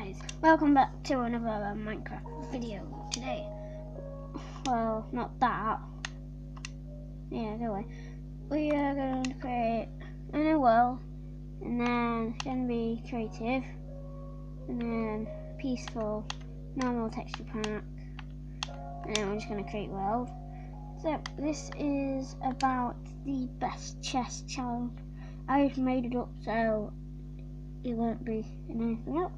guys, welcome back to another uh, Minecraft video today. Well, not that. Yeah, go away. We are going to create a new world, and then it's going to be creative, and then peaceful, normal texture pack, and then we're just going to create world. So this is about the best chest challenge. I've made it up so it won't be in anything else.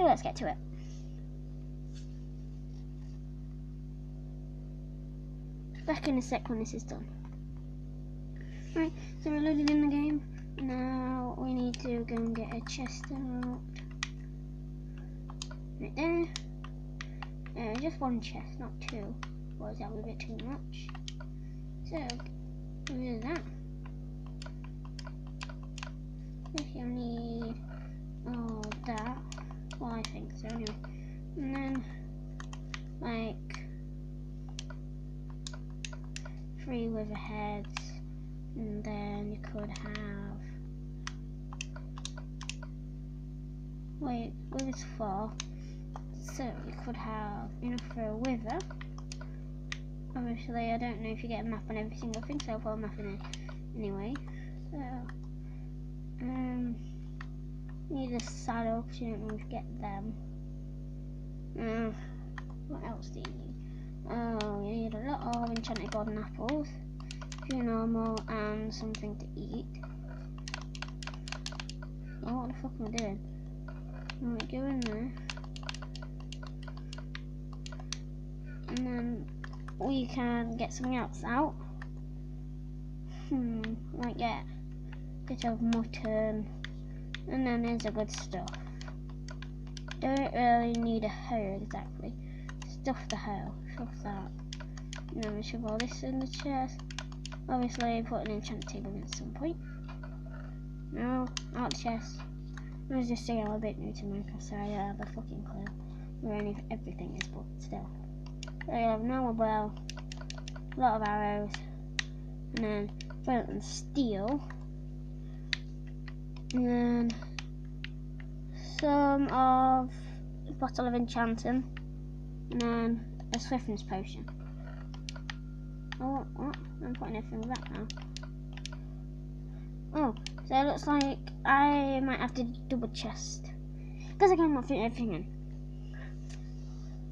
So let's get to it. Back in a sec when this is done. Right, so we're loaded in the game. Now we need to go and get a chest out. Right there. Uh, just one chest, not two. Was that a bit too much? So, do that. If you need all that. Well, I think so anyway. And then, like, three wither heads. And then you could have. Wait, wither's four. So you could have enough for a wither. Obviously, I don't know if you get a map on every single thing, so I'll put a map in it anyway. So, um, need a saddle because you don't get them. Uh, what else do you need? Oh, you need a lot of enchanted golden apples, few normal, and something to eat. Oh, what the fuck am I doing? Right, go in there. And then we can get something else out. Hmm, get a bit of mutton. And then there's the good stuff. Don't really need a hoe exactly. Stuff the hoe, stuff that. And then we shove all this in the chest. Obviously I put an enchant table at some point. No, the chest. I was just saying I'm a bit new to Minecraft so I don't have a fucking clue where any, everything is but still. So you have normal bow, a lot of arrows, and then flint and steel, and then some of a bottle of enchanting, and then a swiftness potion. Oh, what? I'm putting everything back now. Oh, so it looks like I might have to double chest. Because I cannot fit everything in.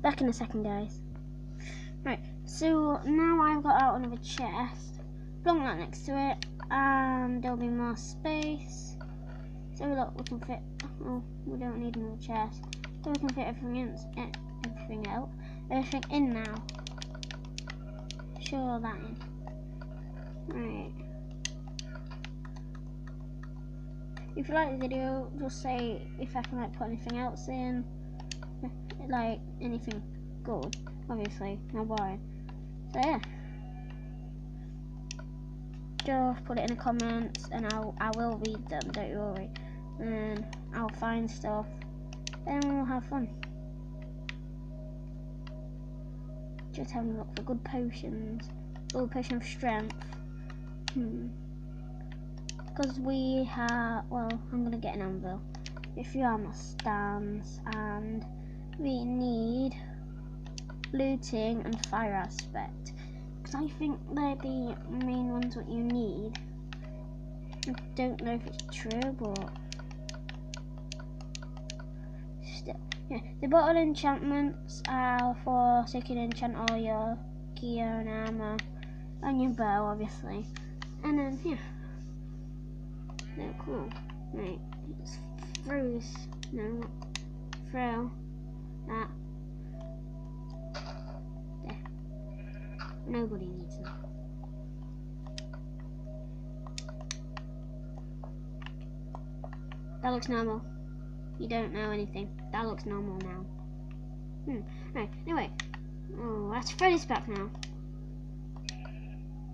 Back in a second, guys. Right, so now I've got out another chest. Plonk that next to it, and there'll be more space. So look, we can fit. Oh, we don't need another chest. So we can fit everything in, everything out, everything in now. Show that in. Right. If you like the video, just say if I can like put anything else in, like anything good obviously, no boring. So yeah. Just put it in the comments and I'll I will read them, don't you worry. And I'll find stuff and we'll have fun. Just having a look for good potions. Oh, potion of strength. Hmm. Because we have well, I'm gonna get an anvil. A few armor stands and we need looting and fire aspect because I think they're the main ones what you need I don't know if it's true but still yeah the bottle enchantments are for so you can enchant all your gear and armor and your bow obviously. And then yeah. No cool right let's freeze no throw that. Nobody needs them. That looks normal. You don't know anything. That looks normal now. Hmm. Right. Anyway. Oh, that's Freddy's back now.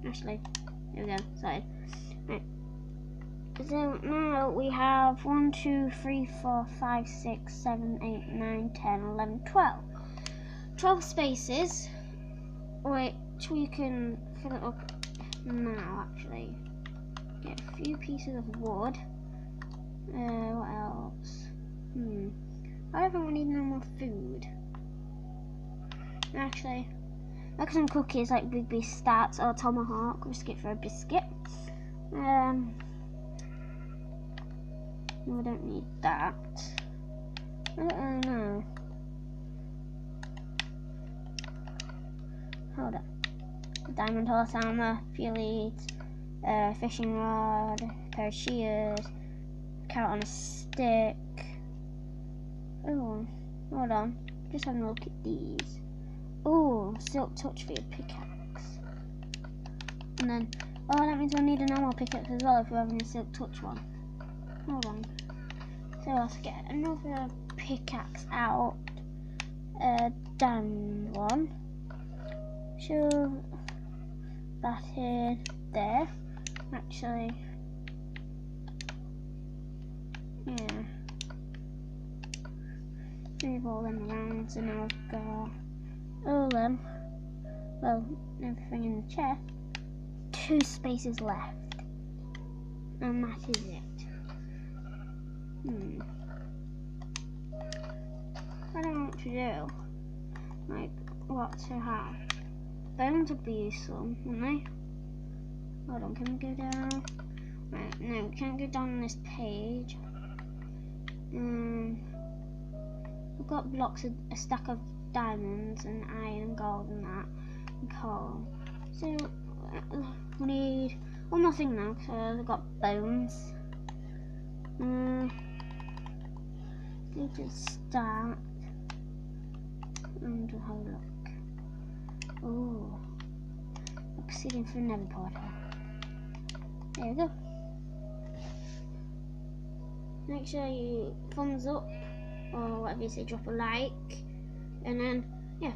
Actually, Here we go. Sorry. Right. So now we have 1, 2, 3, 4, 5, 6, 7, 8, 9, 10, 11, 12. 12 spaces. Wait, we can fill it up now actually. Get a few pieces of wood. Uh, what else? Hmm. I don't need no more food. Actually, like some cookies like Big B Stats or Tomahawk. Risk it for a biscuit. Um, we don't need that. I don't know. Hold up. Diamond horse armor, fuel leads, uh, fishing rod, pair of shears, carrot on a stick. Oh, hold on. Just having a look at these. Oh, silk touch for your pickaxe. And then, oh, that means we'll need a normal pickaxe as well if we're having a silk touch one. Hold on. So let's get another pickaxe out. Uh, a diamond one. Shove that in there. Actually, yeah. Move all them around, so now I've got all them. Well, everything in the chest. Two spaces left, and that is it. Hmm. I don't know what to do. Like, what to have. Bones would be useful, wouldn't they? Hold on, can we go down? Right, no, we can't go down this page. Um, we've got blocks of a stack of diamonds and iron and gold and that, and coal. So, uh, we need one more thing now, because we've got bones. Um, need to start and have a look. Oh, obsidian for another portal. There we go. Make sure you thumbs up or whatever you say, drop a like, and then yeah,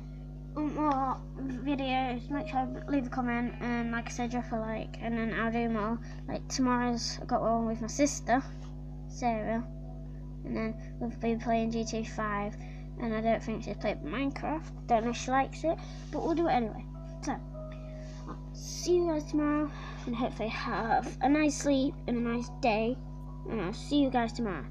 um, more videos. Make sure leave a comment and like I said, drop a like, and then I'll do more. Like tomorrow's I got one with my sister, Sarah, and then we'll be playing GTA 5 and I don't think she's played Minecraft. Don't know if she likes it, but we'll do it anyway. So, I'll see you guys tomorrow, and hopefully have a nice sleep and a nice day, and I'll see you guys tomorrow.